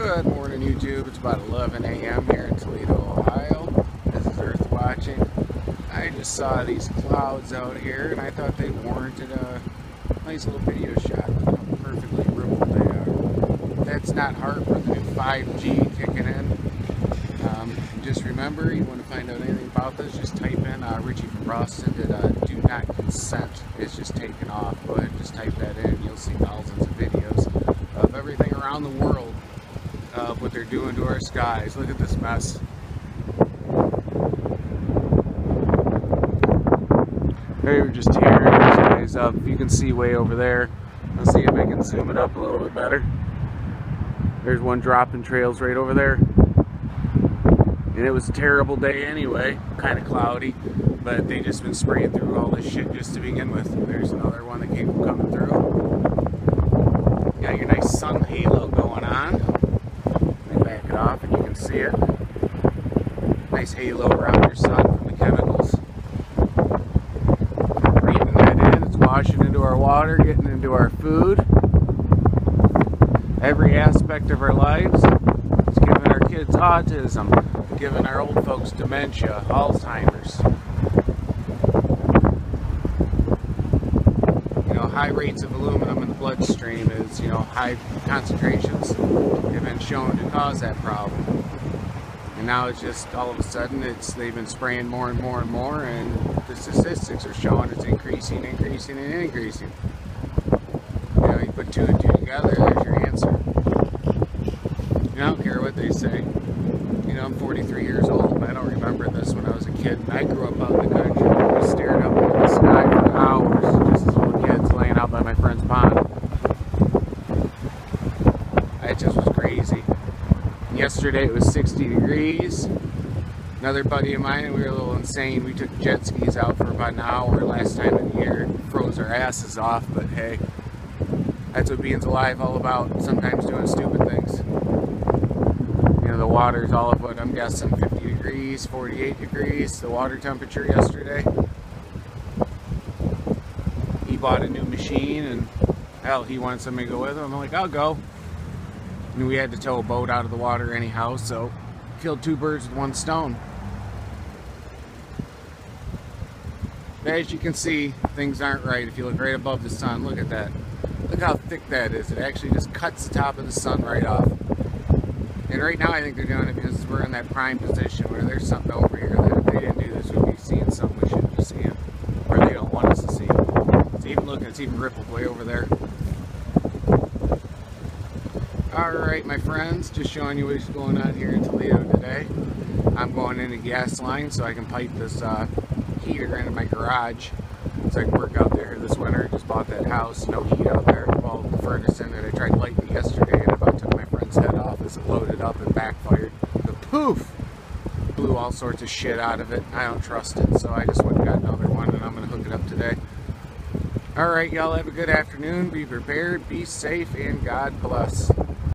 Good morning, YouTube. It's about 11 a.m. here in Toledo, Ohio. This is Earth Watching. I just saw these clouds out here, and I thought they warranted a nice little video shot. How perfectly rippled they are. That's not hard for the new 5G kicking in. Um, just remember, you want to find out anything about this, just type in uh, Richie from Boston did uh, Do Not Consent. It's just taken off. Go ahead and just type that in. You'll see thousands of videos of everything around the world of what they're doing to our skies. Look at this mess. They were just tearing our skies up. You can see way over there. Let's see if I can zoom it up a little bit better. There's one dropping trails right over there. And it was a terrible day anyway, kind of cloudy, but they just been spraying through all this shit just to begin with. There's another one that came coming through. Got your nice sun halo going on off and you can see it. Nice halo around your sun from the chemicals. Breathing that in, it's washing into our water, getting into our food. Every aspect of our lives. It's giving our kids autism, giving our old folks dementia, Alzheimer's. You know, high rates of aluminum in the bloodstream is, you know, high concentrations have been shown to cause that problem. And now it's just all of a sudden it's they've been spraying more and more and more and the statistics are showing it's increasing, increasing, and increasing. You know, you put two and two together, there's your answer. I don't care what they say. You know, I'm 43 years old, I don't remember this when I was a kid. I grew up out in the country. We stared up into the sky for hours, just as little kids laying out by my friend's pond. It just was crazy. Yesterday it was 60 degrees. Another buddy of mine, we were a little insane. We took jet skis out for about an hour last time of the year. Froze our asses off, but hey, that's what being alive all about. Sometimes doing stupid things. You know, the water's all of what I'm guessing 50 degrees, 48 degrees, the water temperature yesterday. He bought a new machine and hell, he wanted somebody to go with him. I'm like, I'll go. And we had to tow a boat out of the water anyhow, so killed two birds with one stone. As you can see, things aren't right. If you look right above the sun, look at that. Look how thick that is. It actually just cuts the top of the sun right off. And right now I think they're doing it because we're in that prime position where there's something over here that if they didn't do this, we'd be seeing something we shouldn't be seeing. Or they don't want us to see. It's even looking, it's even rippled way over there. Alright my friends, just showing you what's going on here in Toledo today. I'm going in a gas line so I can pipe this uh, heater into my garage so I can work out there this winter. Just bought that house, no heat out there. Well, the furnace in it, I tried lighting yesterday and about took my friend's head off as it loaded up and backfired. The poof! Blew all sorts of shit out of it. I don't trust it, so I just went and got another one and I'm going to hook it up today. Alright, y'all have a good afternoon. Be prepared, be safe, and God bless.